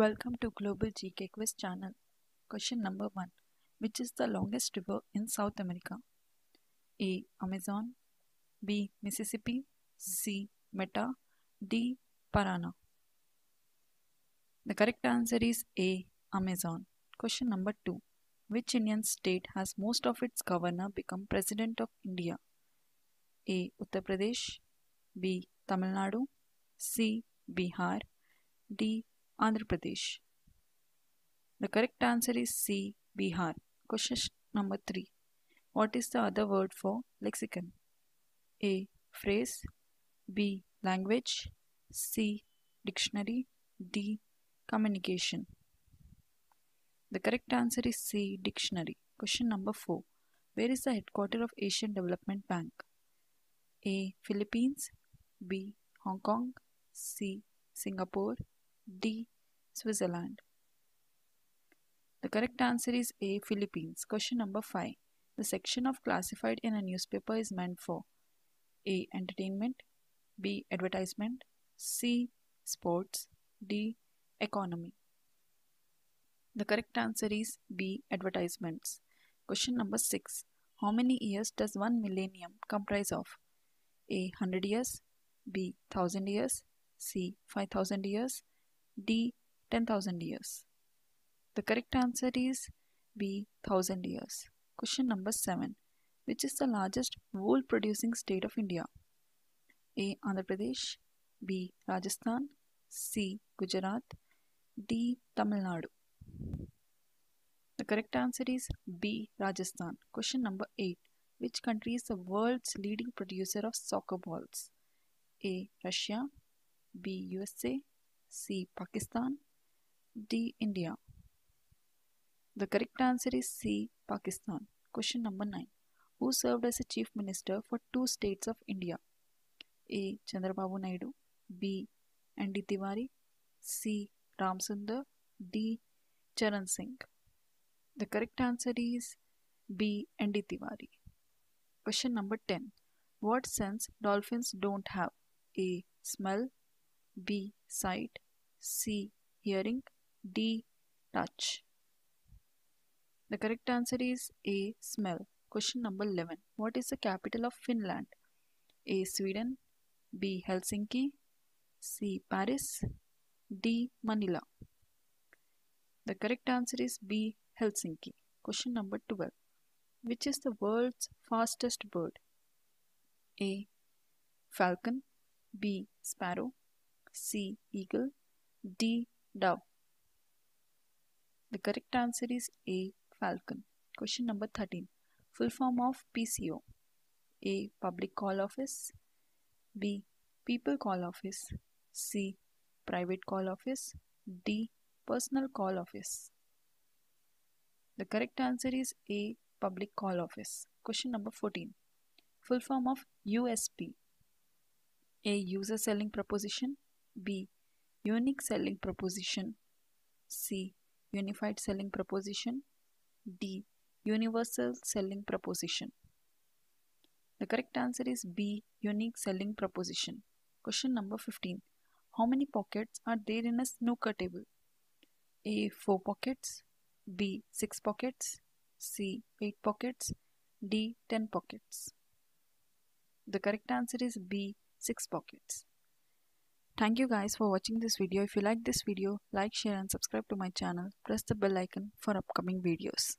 Welcome to Global GK Quiz channel. Question number 1. Which is the longest river in South America? A. Amazon B. Mississippi C. Meta D. Parana The correct answer is A. Amazon. Question number 2. Which Indian state has most of its governor become President of India? A. Uttar Pradesh B. Tamil Nadu C. Bihar D. Andhra Pradesh. The correct answer is C. Bihar. Question number 3. What is the other word for lexicon? A. Phrase B. Language C. Dictionary D. Communication. The correct answer is C. Dictionary. Question number 4. Where is the headquarters of Asian Development Bank? A. Philippines B. Hong Kong C. Singapore D. Switzerland. The correct answer is A. Philippines. Question number 5. The section of classified in a newspaper is meant for A. Entertainment B. Advertisement C. Sports D. Economy. The correct answer is B. Advertisements. Question number 6. How many years does one millennium comprise of? A. 100 years B. 1000 years C. 5000 years D. 10,000 years. The correct answer is B. 1000 years. Question number 7. Which is the largest wool producing state of India? A. Andhra Pradesh B. Rajasthan C. Gujarat D. Tamil Nadu. The correct answer is B. Rajasthan. Question number 8. Which country is the world's leading producer of soccer balls? A. Russia B. USA C. Pakistan D. India. The correct answer is C. Pakistan. Question number 9. Who served as a chief minister for two states of India? A. Chandrababu Naidu B. N.D. Tiwari C. Ram Sundar D. Charan Singh. The correct answer is B. N.D. Tiwari. Question number 10. What sense dolphins don't have? A. Smell B. Sight C. Hearing D. Touch. The correct answer is A. Smell. Question number 11. What is the capital of Finland? A. Sweden B. Helsinki C. Paris D. Manila. The correct answer is B. Helsinki. Question number 12. Which is the world's fastest bird? A. Falcon B. Sparrow C. Eagle D. Dove. The correct answer is A. Falcon. Question number 13. Full form of PCO. A. Public Call Office B. People Call Office C. Private Call Office D. Personal Call Office. The correct answer is A. Public Call Office. Question number 14. Full form of USP. A. User Selling Proposition B. Unique Selling Proposition C. Unified Selling Proposition D. Universal Selling Proposition. The correct answer is B. Unique Selling Proposition. Question number 15. How many pockets are there in a snooker table? A. 4 pockets B. 6 pockets C. 8 pockets D. 10 pockets. The correct answer is B. 6 pockets. Thank you guys for watching this video. If you like this video, like, share and subscribe to my channel. Press the bell icon for upcoming videos.